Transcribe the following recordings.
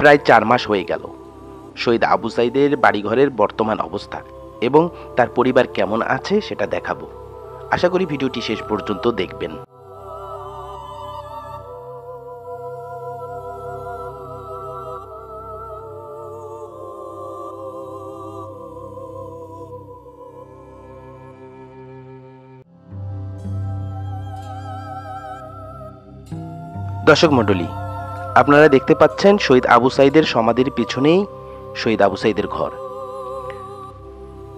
প্রায় চার মাস হয়ে গেল। শহীদ আবু সাইদের বাড়িঘরের বর্তমান অবস্থা এবং তার পরিবার কেমন আছে সেটা দেখাবো। আশা করি ভিডিওটি শেষ পর্যন্ত দেখবেন। দর্শক মণ্ডলী আপনারা দেখতে পাচ্ছেন শহীদ আবু সাইদের সমাধির পিছনেই শহীদ আবু সাইদের ঘর।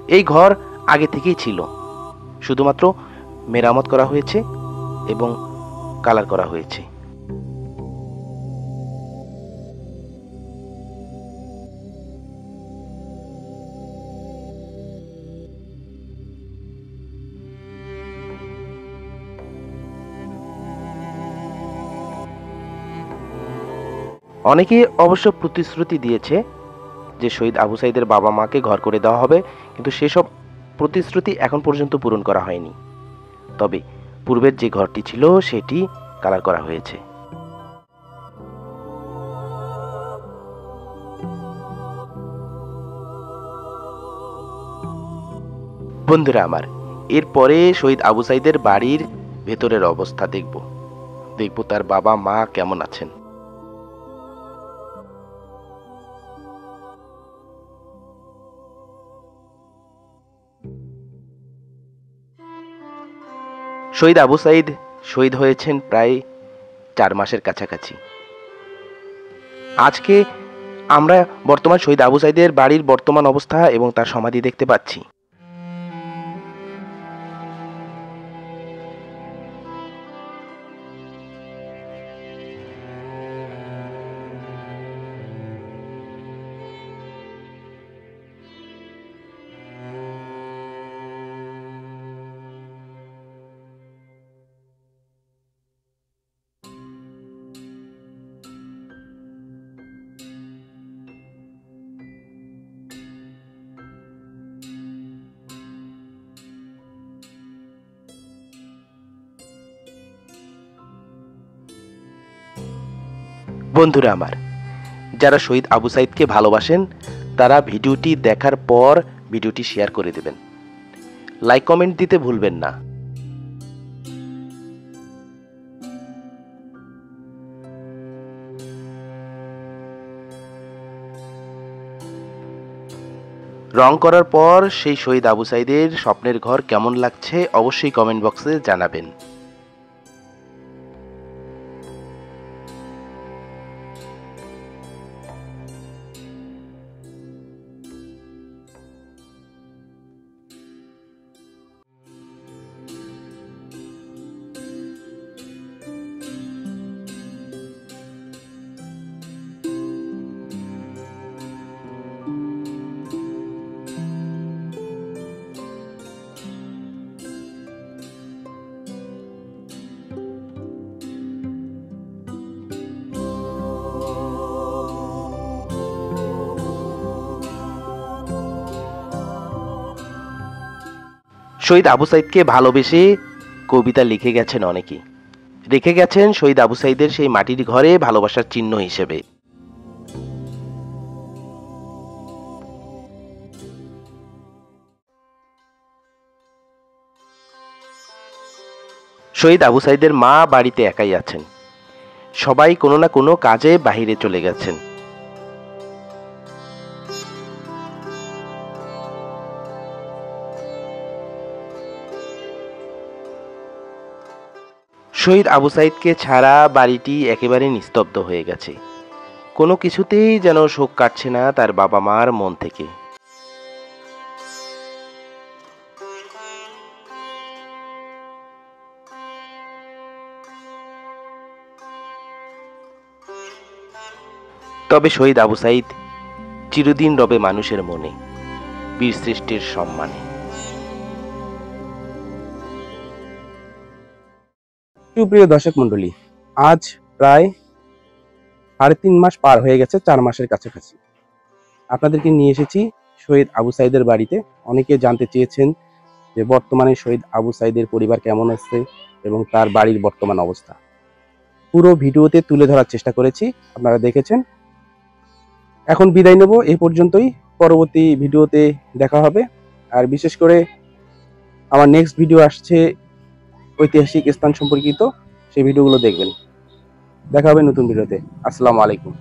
এই ঘর আগে থেকেই ছিল। শুধুমাত্র মেরামত করা হয়েছে এবং কালার করা হয়েছে। অনেকে অবশ্য প্রতিশ্রুতি দিয়েছে যে শহীদ আবু সাইদের বাবা মাকে ঘর করে দেওয়া হবে, কিন্তু সেসব প্রতিশ্রুতি এখন পর্যন্ত পূরণ করা হয়নি। তবে পূর্বের যে ঘরটি ছিল, সেটি কালার করা হয়েছে। বন্ধুরা আমার, এরপরে শহীদ আবু সাইদের বাড়ির ভেতরের অবস্থা দেখব। দেখব তার বাবা মা কেমন আছেন। শহীদ আবু সাইদ শহীদ হয়েছেন প্রায় চার মাসের কাছাকাছি। আজকে আমরা বর্তমান শহীদ আবু সাইদের বাড়ির বর্তমান অবস্থা এবং তার সমাধি দেখতে পাচ্ছি। বন্ধুরা আমার, যারা শহীদ আবু সাইদকে ভালোবাসেন, তারা ভিডিওটি দেখার পর ভিডিওটি শেয়ার করে দেবেন। লাইক, কমেন্ট দিতে ভুলবেন না। রং করার পর সেই শহীদ আবু সাইদের স্বপ্নের ঘর কেমন লাগছে অবশ্যই কমেন্ট বক্সে জানাবেন। শহীদ আবু সাইদকে ভালোবেসে কবিতা লিখে গেছেন অনেকেই রেখে গেছেন শহীদ আবু সাইদের সেই মাটির ঘরে ভালোবাসার চিহ্ন হিসেবে। শহীদ আবু সাইদের মা বাড়িতে একাই আছেন। সবাই কোনো না কোনো কাজে বাহিরে চলে গেছেন। শহীদ আবু সাইদকে ছাড়া বাড়িটি একেবারে নিস্তব্ধ হয়ে গেছে। কোনো কিছুতেই যেন শোক কাটছে না তার বাবা মার মন থেকে। তবে শহীদ আবু সাইদ চিরদিন রবে মানুষের মনে বীর সৃষ্টির সম্মানে। সুপ্রিয় দর্শক মন্ডলী আজ প্রায় সাড়ে তিন মাস পার হয়ে গেছে চার মাসের কাছাকাছি। আপনাদেরকে নিয়ে এসেছি শহীদ আবু সাইদের বাড়িতে। অনেকে জানতে চেয়েছেন যে বর্তমানে শহীদ আবু সাইদের পরিবার কেমন আছে এবং তার বাড়ির বর্তমান অবস্থা। পুরো ভিডিওতে তুলে ধরার চেষ্টা করেছি, আপনারা দেখেছেন। এখন বিদায় নেব, এ পর্যন্তই। পরবর্তী ভিডিওতে দেখা হবে। আর বিশেষ করে আমার নেক্সট ভিডিও আসছে ঐতিহাসিক স্থান সম্পর্কিত সেই ভিডিওগুলো দেখবেন। দেখা হবে নতুন ভিডিওতে। আসসালামু আলাইকুম।